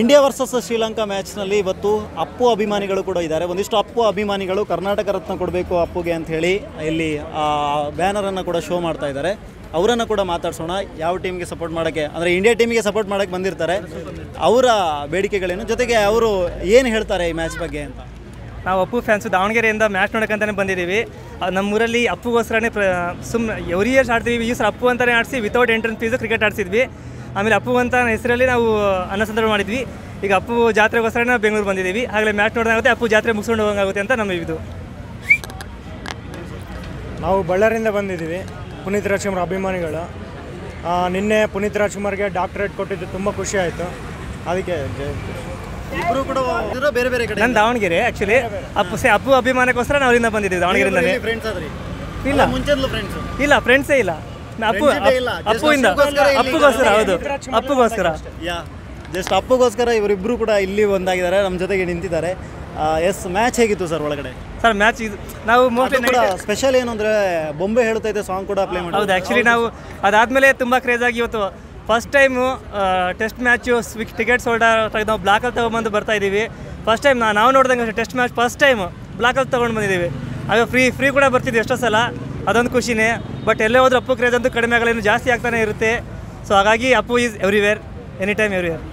India versus Sri Lanka ಮ್ಯಾಚ್ನಲ್ಲಿ ಇವತ್ತು ಅಪ್ಪು ಅಭಿಮಾನಿಗಳು ಕೂಡ ಇದ್ದಾರೆ. ಒಂದಿಷ್ಟು ಅಪ್ಪು ಅಭಿಮಾನಿಗಳು ಕರ್ನಾಟಕ ರತ್ನ ಕೊಡಬೇಕು ಅಪ್ಪುಗೆ ಅಂತ ಹೇಳಿ ಇಲ್ಲಿ ಬ್ಯಾನರನ್ನು ಕೂಡ ಶೋ ಮಾಡ್ತಾ ಇದ್ದಾರೆ. ಅವರನ್ನು ಕೂಡ ಮಾತಾಡ್ಸೋಣ. ಯಾವ ಟೀಮ್ಗೆ ಸಪೋರ್ಟ್ ಮಾಡೋಕ್ಕೆ, ಅಂದರೆ ಇಂಡಿಯಾ ಟೀಮಿಗೆ ಸಪೋರ್ಟ್ ಮಾಡೋಕ್ಕೆ ಬಂದಿರ್ತಾರೆ. ಅವರ ಬೇಡಿಕೆಗಳೇನು? ಜೊತೆಗೆ ಅವರು ಏನು ಹೇಳ್ತಾರೆ ಈ ಮ್ಯಾಚ್ ಬಗ್ಗೆ ಅಂತ? ನಾವು ಅಪ್ಪು ಫ್ಯಾನ್ಸು ದಾವಣಗೆರೆಯಿಂದ ಮ್ಯಾಚ್ ನೋಡೋಕ್ಕಂತಲೇ ಬಂದಿದ್ದೀವಿ. ನಮ್ಮೂರಲ್ಲಿ ಅಪ್ಪುಗೋಸ್ಕರನೇ ಪ್ರ ಸುಮ್ಮನೆ ಎವ್ರಿ ಇಯರ್ಸ್ ಆಡ್ತೀವಿ. ಈ ಸರ್ ಅಪ್ಪು ಅಂತಲೇ ಆಡಿಸಿ ವಿತೌಟ್ ಎಂಟ್ರೆನ್ಸ್ ಫೀಸು ಕ್ರಿಕೆಟ್ ಆಡಿಸಿದ್ವಿ. ಆಮೇಲೆ ಅಪ್ಪು ಅಂತ ಹೆಸರಲ್ಲಿ ನಾವು ಅನ್ನಸಂದರ್ಭ ಮಾಡಿದ್ವಿ. ಈಗ ಅಪ್ಪು ಜಾತ್ರೆಗೋಸ್ಕರ ನಾವು ಬೆಂಗಳೂರು ಬಂದಿದ್ದೀವಿ. ಆಗಲೇ ಮ್ಯಾಚ್ ನೋಡೋದಾಗುತ್ತೆ ಅಪ್ಪು ಜಾತ್ರೆ ಮುಗಿಸ್ಕೊಂಡು ಹೋಗೋಂಗಾಗುತ್ತೆ ಅಂತ ನಮ್ಮ ಇದು. ನಾವು ಬಳ್ಳಾರಿಯಿಂದ ಬಂದಿದ್ದೀವಿ. ಪುನೀತ್ ರಾಜ್ಕುಮಾರ್ ಅಭಿಮಾನಿಗಳು. ನಿನ್ನೆ ಪುನೀತ್ ರಾಜ್ಕುಮಾರ್ಗೆ ಡಾಕ್ಟರೇಟ್ ಕೊಟ್ಟಿದ್ದು ತುಂಬ ಖುಷಿ ಆಯಿತು. ಅದಕ್ಕೆ ಇಬ್ಬರು ಕೂಡ ಇದ್ರು ಬೇರೆ ಬೇರೆ ಕಡೆ ನನ್ನ ದಾವಣಗೆರೆ ಆ್ಯಕ್ಚುಲಿ ಅಪ್ಪು ಸೇ ಅಪ್ಪು ಅಭಿಮಾನಕ್ಕೋಸ್ಕರ ನಾವು ಅಲ್ಲಿಂದ ಬಂದಿದ್ದೀವಿ ದಾವಣಗೆರೆಯಿಂದಲೇ ಫ್ರೆಂಡ್ಸ್ ಆದ್ರಿ? ಇಲ್ಲ. ಮುಂಚೆಂದಲೂ ಫ್ರೆಂಡ್ಸ್ ಇಲ್ಲ ಫ್ರೆಂಡ್ಸೇ ಇಲ್ಲ. ಅಪ್ಪು ಅಪ್ಪುವಿಂದ. ಅಪ್ಪುಗೋಸ್ಕರ ಹೌದು. ಅಪ್ಪುಗೋಸ್ಕರ. ಯಾ ಜಸ್ಟ್ ಅಪ್ಪುಗೋಸ್ಕರ ಇವರಿಬ್ಬರು ಕೂಡ ಇಲ್ಲಿ ಒಂದಾಗಿದ್ದಾರೆ ನಮ್ಮ ಜೊತೆಗೆ ನಿಂತಿದ್ದಾರೆ. ಎಸ್ ಮ್ಯಾಚ್ ಹೇಗಿತ್ತು ಸರ್ ಒಳಗಡೆ? ಸರ್ ಮ್ಯಾಚ್ ಇದು ನಾವು ಮೋಸ್ಟ್ಲಿ ಅದು ಕೂಡ ಸ್ಪೆಷಲ್ ಏನು ಅಂದರೆ ಬೊಂಬೆ ಹೇಳ್ತೈತೆ ಸಾಂಗ್ ಕೂಡ ಪ್ಲೇ ಮಾಡಿ ಹೌದು ಆ್ಯಕ್ಚುಲಿ ನಾವು ಅದಾದಮೇಲೆ ತುಂಬ ಕ್ರೇಜ್ ಆಗಿ ಇವತ್ತು ಫಸ್ಟ್ ಟೈಮು ಟೆಸ್ಟ್ ಮ್ಯಾಚು ಸ್ವಿಕ್ ಟಿಕೆಟ್ಸ್ ಹೋಲ್ಡರ್ ನಾವು ಬ್ಲಾಕಲ್ಲಿ ತೊಗೊಂಬಂದು ಬರ್ತಾ ಇದ್ದೀವಿ ಫಸ್ಟ್ ಟೈಮ್ ನಾವು ನೋಡ್ದಂಗೆ ಟೆಸ್ಟ್ ಮ್ಯಾಚ್ ಫಸ್ಟ್ ಟೈಮ್ ಬ್ಲಾಕಲ್ಲಿ ತೊಗೊಂಡು ಬಂದಿದ್ದೀವಿ. ಆಗ ಫ್ರೀ ಫ್ರೀ ಕೂಡ ಬರ್ತಿದ್ವಿ ಎಷ್ಟೋ ಸಲ. ಅದೊಂದು ಖುಷಿನೇ. ಬಟ್ ಎಲ್ಲೇ ಹೋದ್ರೂ ಅಪ್ಪು ಕ್ರೇಜ್ ಅಂತೂ ಕಡಿಮೆ ಆಗಲ್ಲ ಇನ್ನು ಜಾಸ್ತಿ ಆಗ್ತಾನೆ ಇರುತ್ತೆ. ಸೊ ಹಾಗಾಗಿ Appu is everywhere any time everywhere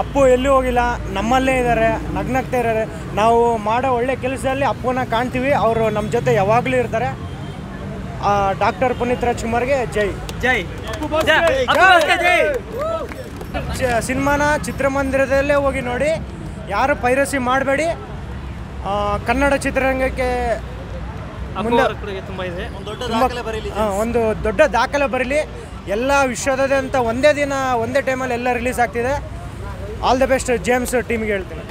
Appu ಎಲ್ಲೂ ಹೋಗಿಲ್ಲ ನಮ್ಮಲ್ಲೇ ಇದ್ದಾರೆ ನಗ್ನಗ್ತಾ ಇದ್ದಾರೆ ನಾವು ಮಾಡೋ ಒಳ್ಳೆ ಕೆಲಸದಲ್ಲಿ ಅಪ್ಪುನ ಕಾಣ್ತೀವಿ ಅವರು ನಮ್ಮ ಜೊತೆ ಯಾವಾಗಲೂ ಇರ್ತಾರೆ. ಡಾಕ್ಟರ್ ಪುನೀತ್ ರಾಜ್ಕುಮಾರ್ಗೆ ಜೈ. ಜೈ. ಜೈ. ಜೈ. ಸಿನಿಮಾನ ಚಿತ್ರಮಂದಿರದಲ್ಲೇ ಹೋಗಿ ನೋಡಿ. ಯಾರು ಪೈರಸಿ ಮಾಡಬೇಡಿ. ಕನ್ನಡ ಚಿತ್ರರಂಗಕ್ಕೆ ಮುಂದೆ ತುಂಬ ಇದೆ. ಒಂದು ದೊಡ್ಡ ದಾಖಲೆ ಬರೀಲಿ ಒಂದು ದೊಡ್ಡ ದಾಖಲೆ ಬರಲಿ. ಎಲ್ಲ ವಿಶ್ವದಾದ್ಯಂತ ಒಂದೇ ದಿನ ಒಂದೇ ಟೈಮಲ್ಲಿ ಎಲ್ಲ ರಿಲೀಸ್ ಆಗ್ತಿದೆ. ಆಲ್ ದ ಬೆಸ್ಟ್ ಜೇಮ್ಸ್ ಟೀಮ್ಗೆ ಹೇಳ್ತೀನಿ.